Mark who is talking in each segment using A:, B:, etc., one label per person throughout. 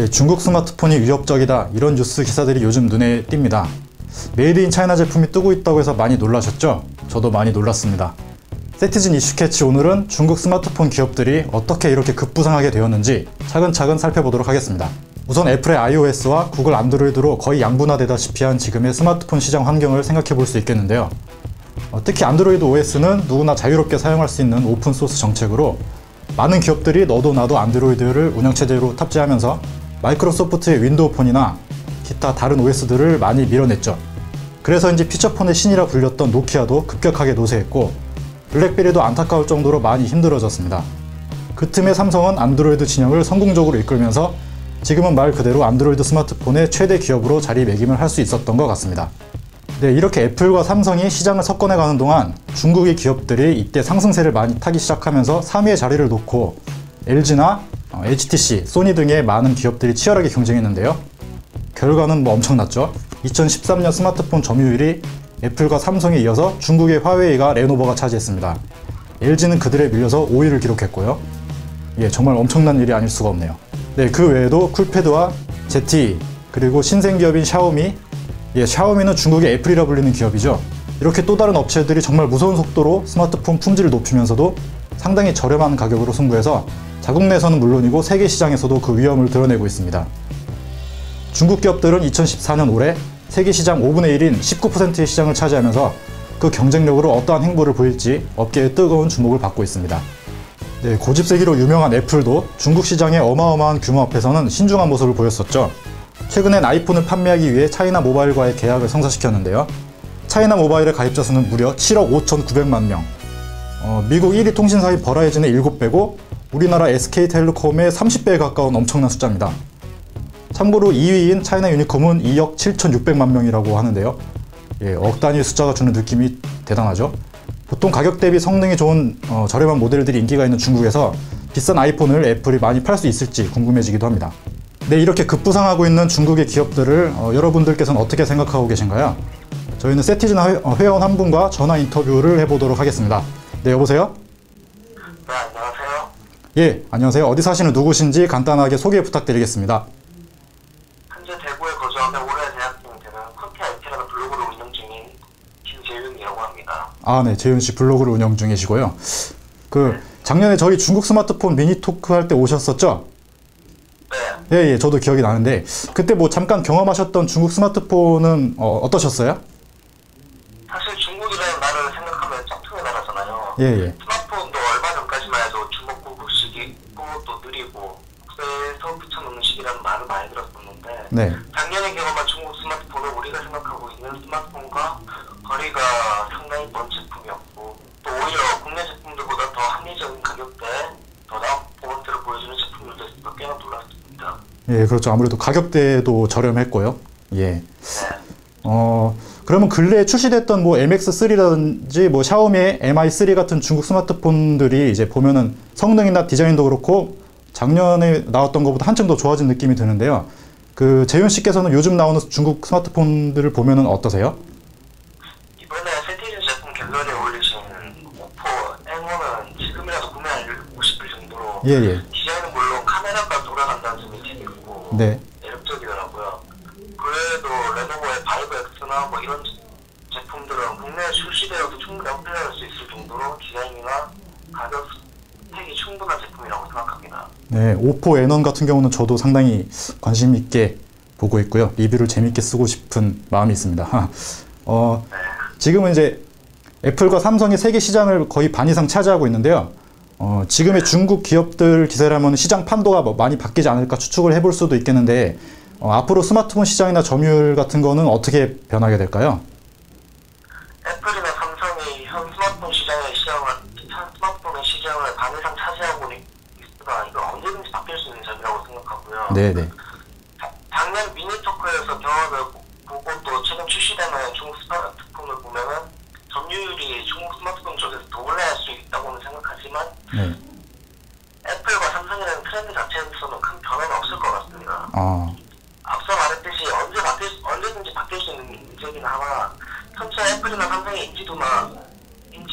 A: 네, 중국 스마트폰이 위협적이다 이런 뉴스 기사들이 요즘 눈에 띕니다. made in China 제품이 뜨고 있다고 해서 많이 놀라셨죠? 저도 많이 놀랐습니다. 세티즌 이슈 캐치 오늘은 중국 스마트폰 기업들이 어떻게 이렇게 급부상하게 되었는지 차근차근 살펴보도록 하겠습니다. 우선 애플의 iOS와 구글 안드로이드로 거의 양분화되다시피 한 지금의 스마트폰 시장 환경을 생각해 볼 수 있겠는데요. 어, 특히 안드로이드 OS는 누구나 자유롭게 사용할 수 있는 오픈소스 정책으로 많은 기업들이 너도 나도 안드로이드를 운영체제로 탑재하면서 마이크로소프트의 윈도우 폰이나 기타 다른 OS들을 많이 밀어냈죠. 그래서인지 피처폰의 신이라 불렸던 노키아도 급격하게 노쇠했고 블랙베리도 안타까울 정도로 많이 힘들어졌습니다. 그 틈에 삼성은 안드로이드 진영을 성공적으로 이끌면서 지금은 말 그대로 안드로이드 스마트폰의 최대 기업으로 자리매김을 할 수 있었던 것 같습니다. 네, 이렇게 애플과 삼성이 시장을 석권해가는 동안 중국의 기업들이 이때 상승세를 많이 타기 시작하면서 3위의 자리를 놓고 LG나 HTC, 소니 등의 많은 기업들이 치열하게 경쟁했는데요. 결과는 뭐 엄청났죠. 2013년 스마트폰 점유율이 애플과 삼성에 이어서 중국의 화웨이가 레노버가 차지했습니다. LG는 그들에 밀려서 5위를 기록했고요. 예, 정말 엄청난 일이 아닐 수가 없네요. 네, 그 외에도 쿨패드와 ZTE, 그리고 신생 기업인 샤오미, 예, 샤오미는 중국의 애플이라 불리는 기업이죠. 이렇게 또 다른 업체들이 정말 무서운 속도로 스마트폰 품질을 높이면서도 상당히 저렴한 가격으로 승부해서 자국 내에서는 물론이고 세계 시장에서도 그 위험을 드러내고 있습니다. 중국 기업들은 2014년 올해 세계 시장 5분의 1인 19%의 시장을 차지하면서 그 경쟁력으로 어떠한 행보를 보일지 업계의 뜨거운 주목을 받고 있습니다. 네, 고집세기로 유명한 애플도 중국 시장의 어마어마한 규모 앞에서는 신중한 모습을 보였었죠. 최근엔 아이폰을 판매하기 위해 차이나 모바일과의 계약을 성사시켰는데요. 차이나 모바일의 가입자 수는 무려 7억 5,900만 명. 어, 미국 1위 통신사인 버라이즌의 7배고 우리나라 SK텔레콤의 30배에 가까운 엄청난 숫자입니다. 참고로 2위인 차이나 유니콤은 2억 7,600만 명이라고 하는데요. 예, 억 단위 숫자가 주는 느낌이 대단하죠. 보통 가격 대비 성능이 좋은 어, 저렴한 모델들이 인기가 있는 중국에서 비싼 아이폰을 애플이 많이 팔 수 있을지 궁금해지기도 합니다. 네, 이렇게 급부상하고 있는 중국의 기업들을 어, 여러분들께서는 어떻게 생각하고 계신가요? 저희는 세티즌 어, 회원 한 분과 전화 인터뷰를 해보도록 하겠습니다. 네, 여보세요?
B: 네.
A: 예, 안녕하세요. 어디 사시는 누구신지 간단하게 소개 부탁드리겠습니다.
B: 현재 대구에 거주하며 올해 대학생이 되는 콘테 IT라는 블로그를 운영 중인 김재윤이라고 합니다.
A: 아, 네, 재윤 씨 블로그를 운영 중이시고요. 그 작년에 저희 중국 스마트폰 미니 토크 할 때 오셨었죠?
B: 네,
A: 예, 예, 저도 기억이 나는데 그때 뭐 잠깐 경험하셨던 중국 스마트폰은 어, 어떠셨어요?
B: 사실 중국이라는 나라를 생각하면 짝퉁의 나라잖아요.
A: 예, 예.
B: 스마트폰도 얼마 전까지만 해도 주먹 굴국식이고 또 느리고 국내에서 붙여놓는 식이라는 말을 많이 들었었는데
A: 네.
B: 작년에 경험한 중국 스마트폰은 우리가 생각하고 있는 스마트폰과 거리가 상당히 먼 제품이었고 또 오히려 국내 제품들보다 더 합리적인 가격대에 더 나은 퍼포먼스를 보여주는 제품들도 있어서 꽤나 놀랐습니다.
A: 예, 그렇죠. 아무래도 가격대도 저렴했고요. 예.
B: 네.
A: 어, 그러면 근래에 출시됐던 뭐 MX3라든지 뭐 샤오미의 MI3 같은 중국 스마트폰들이 이제 보면은 성능이나 디자인도 그렇고 작년에 나왔던 것보다 한층 더 좋아진 느낌이 드는데요. 그 재윤 씨께서는 요즘 나오는 중국 스마트폰들을 보면은 어떠세요?
B: 이번에 세티즌 제품 갤러리에 올리신 오포 N1은 지금이라도 구매하고 싶을 정도로
A: 예, 예.
B: 디자인은 물론 카메라가 돌아간다는 점이 재밌고
A: 네.
B: 매력적이더라고요. 그 외에도 레노버의 바이브 X나 뭐 이런 제- 제품들은 국내에 출시되어도 충분히 업그레이드 할 수 있을 정도로 디자인이나 가격 스펙이 충분한 제품이라고 생각합니다.
A: 네, 오포 N1 같은 경우는 저도 상당히 관심 있게 보고 있고요. 리뷰를 재밌게 쓰고 싶은 마음이 있습니다. 어, 지금은 이제 애플과 삼성이 세계 시장을 거의 반 이상 차지하고 있는데요. 어, 지금의 중국 기업들 기세라면 시장 판도가 뭐 많이 바뀌지 않을까 추측을 해볼 수도 있겠는데 어, 앞으로 스마트폰 시장이나 점유율 같은 거는 어떻게 변하게 될까요?
B: 애플이나 삼성이 현 스마트폰 시장의 시장을 현 스마트폰의 시장을 반 이상 차지하고 있으나 이거 언제든지 바뀔 수 있는 점이라고 생각하고요.
A: 네, 네.
B: 자- 작년 미니토크에서 경험을 보고 또 최근 출시되는 중국 스마트폰을 보면은 점유율이 중국 스마트폰 쪽에서 더 올라갈 수 있다고는 생각하지만
A: 네.
B: 애플과 삼성이라는 트렌드 자체에서는 큰 변화는 없을 것 같습니다.
A: 아,
B: 앞서 말했듯이 언제 바뀔 수- 언제든지 바뀔 수 있는 문제긴 하나 현재 애플이나 삼성의 인지도나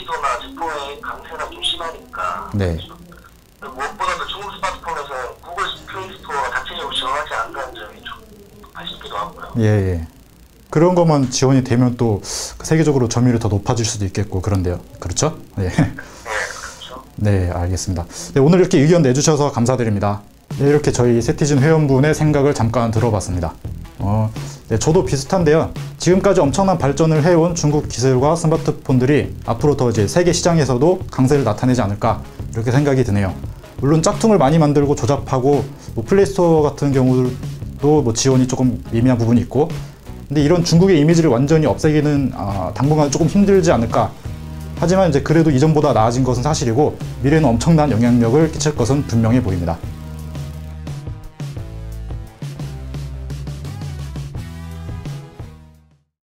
B: 인지도나 제품의 강세가 좀 심하니까
A: 네.
B: 무엇보다도 중국 스마트폰에서는 구글 플레이 스토어가 자체적으로 지원하지 않은 하더라고요.
A: 예, 예. 그런 것만 지원이 되면 또 세계적으로 점유율이 더 높아질 수도 있겠고 그런데요. 그렇죠? 예.
B: 네, 그렇죠.
A: 네, 알겠습니다. 네, 오늘 이렇게 의견 내주셔서 감사드립니다. 네, 이렇게 저희 세티즌 회원분의 생각을 잠깐 들어봤습니다. 어, 네, 저도 비슷한데요. 지금까지 엄청난 발전을 해온 중국 기술과 스마트폰들이 앞으로 더 이제 세계 시장에서도 강세를 나타내지 않을까 이렇게 생각이 드네요. 물론 짝퉁을 많이 만들고 조잡하고 뭐 플레이스토어 같은 경우도 뭐 지원이 조금 예민한 부분이 있고 근데 이런 중국의 이미지를 완전히 없애기는 아, 당분간 조금 힘들지 않을까 하지만 이제 그래도 이전보다 나아진 것은 사실이고 미래는 엄청난 영향력을 끼칠 것은 분명해 보입니다.